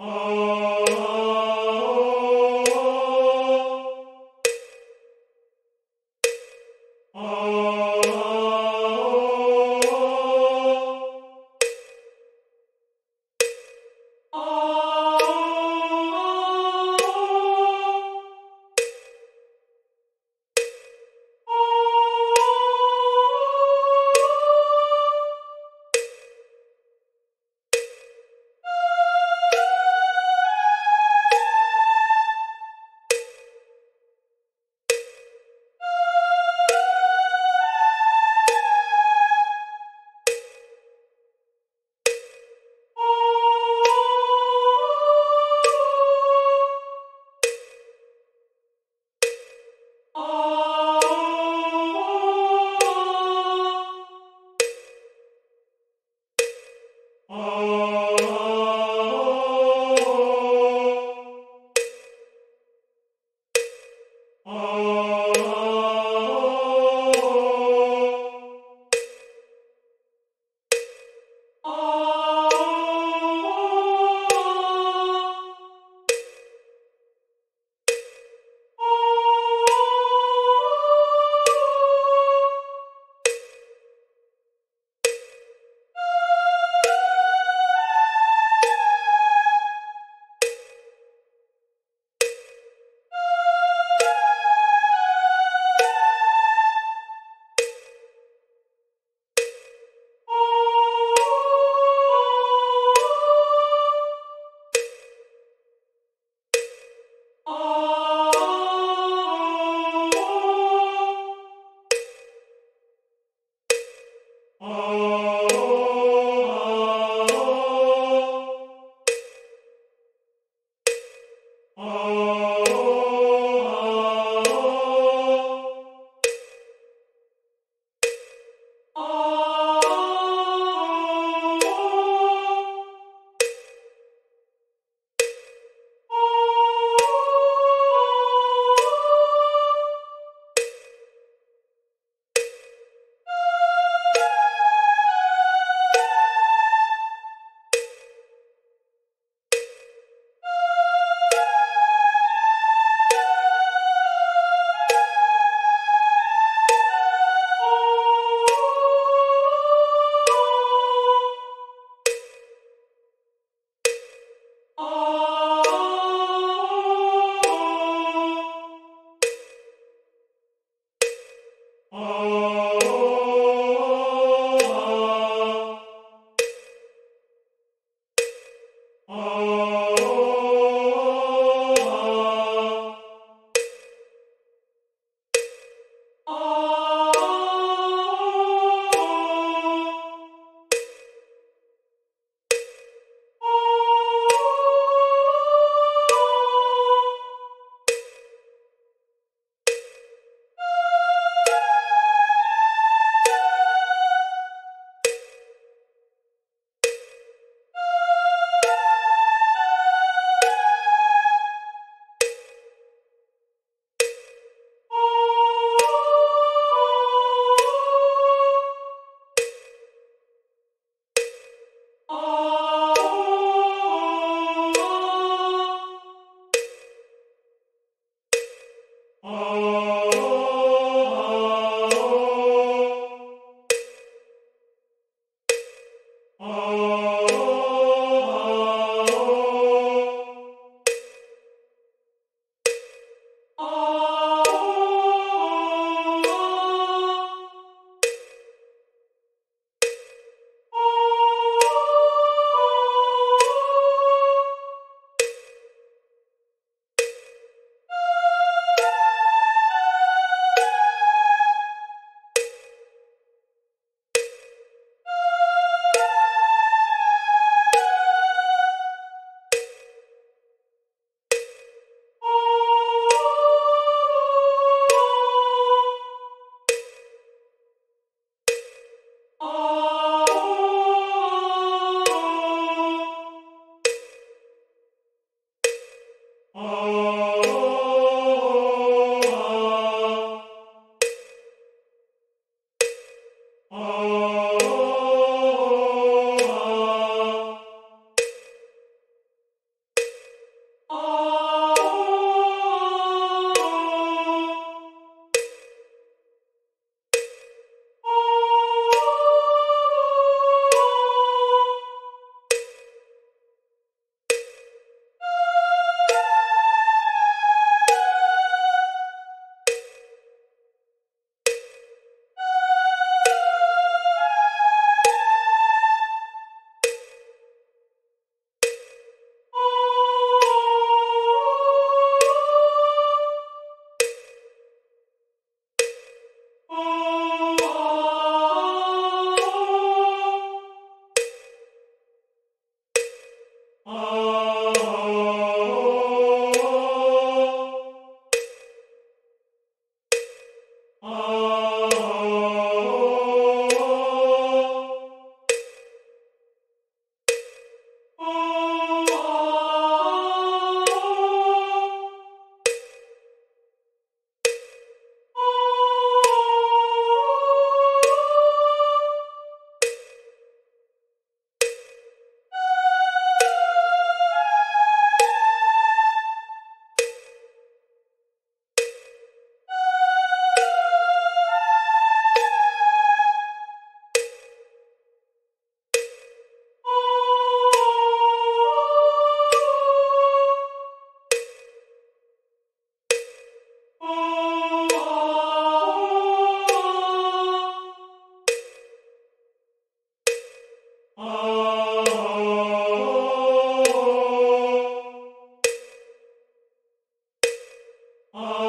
Oh. Oh.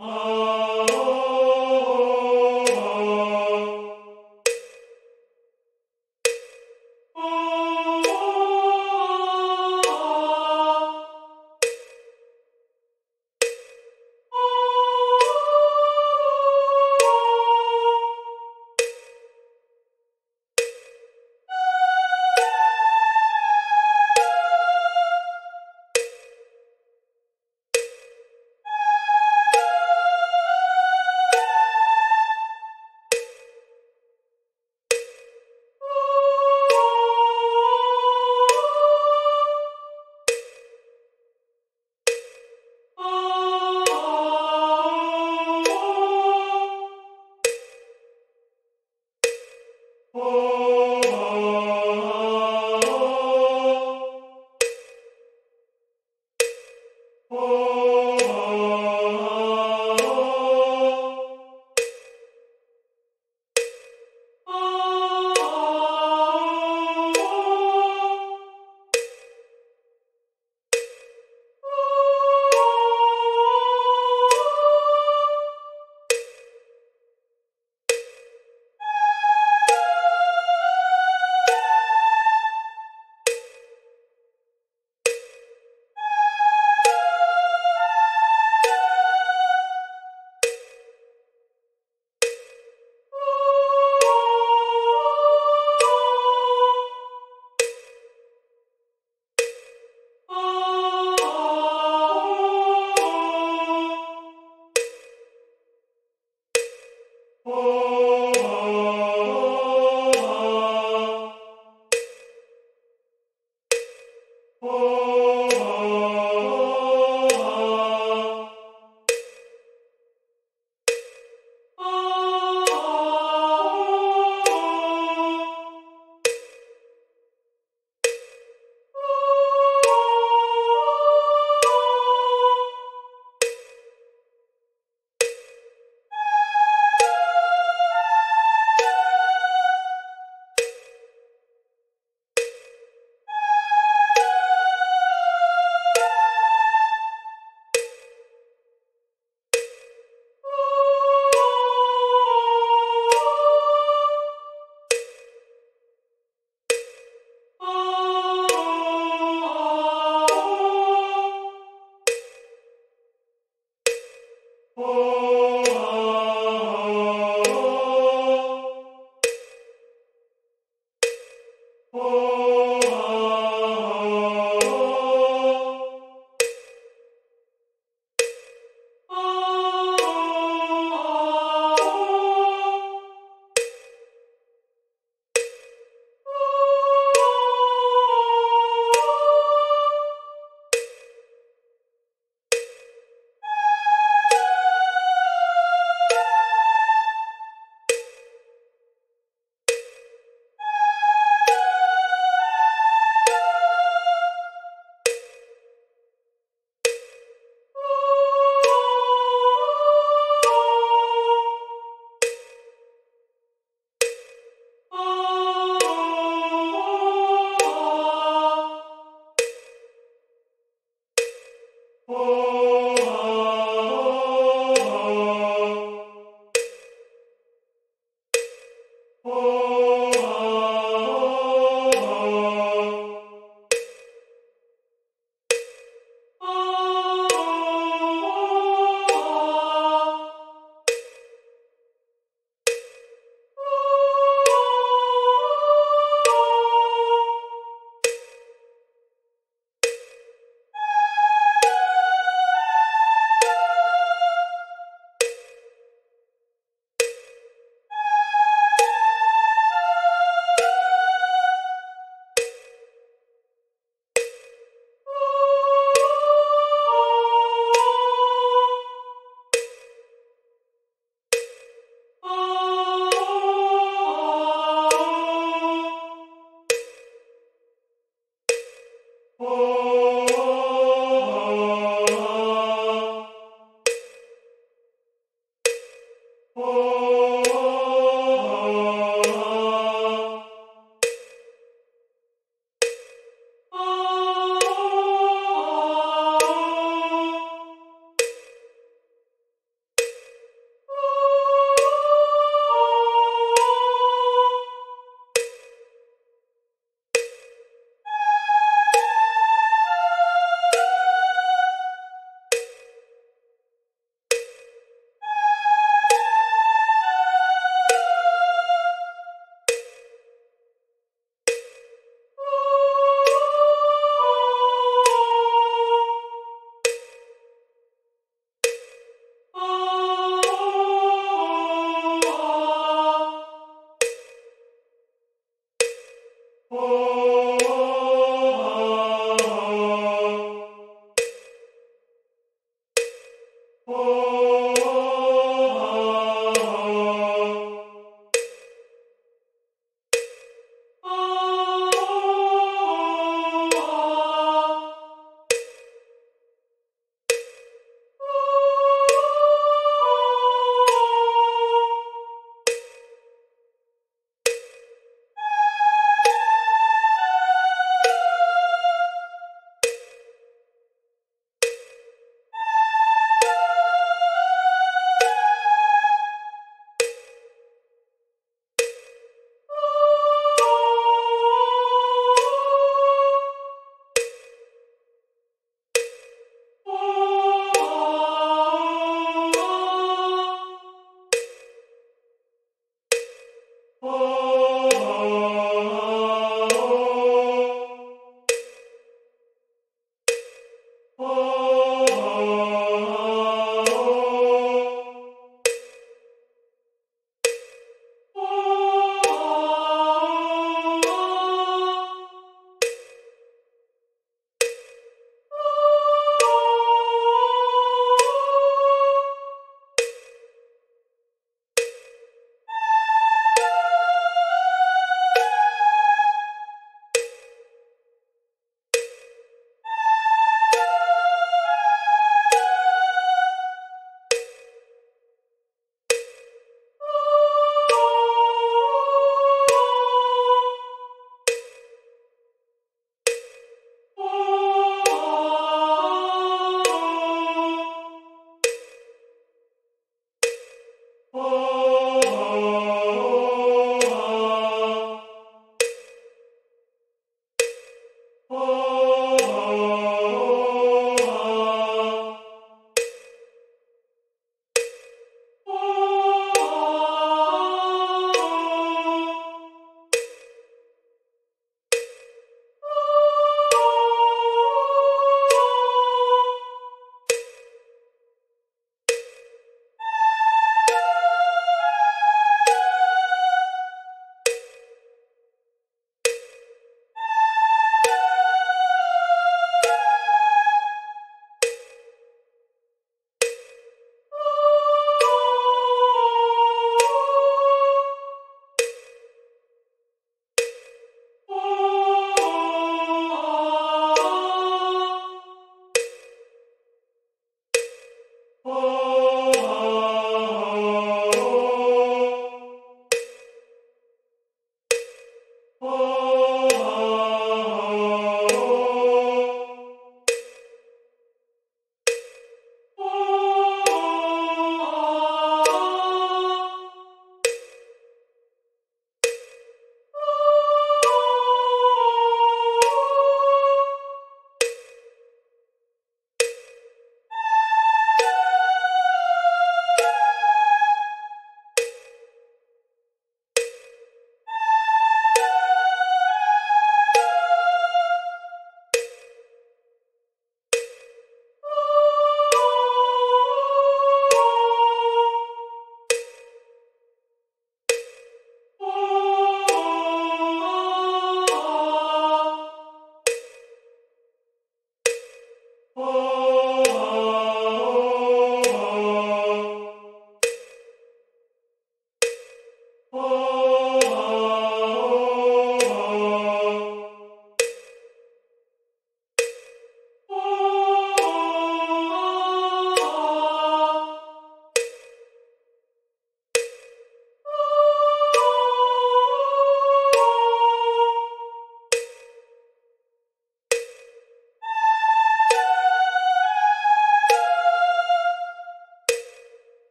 Oh.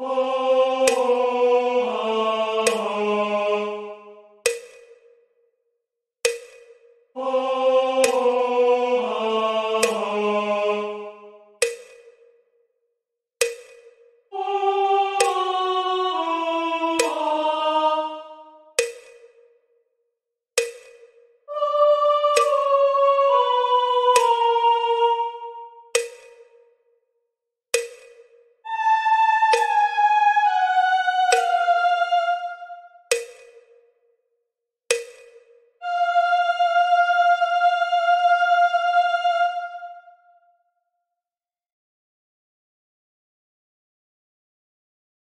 Oh.